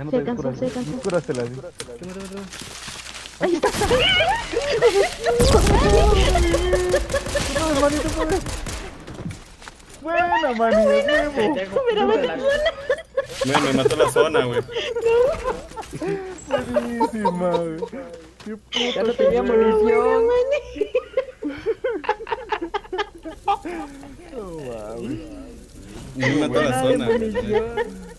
Ya no Se cansó, curas. se cansó. Cúrasela, sí. Ahí está. No, manito, corre. Buena, mani, de Me, me mató la zona, güey. Buenísima, güey. Qué puta Ya no tenía munición. No mames. Me mató la zona, güey.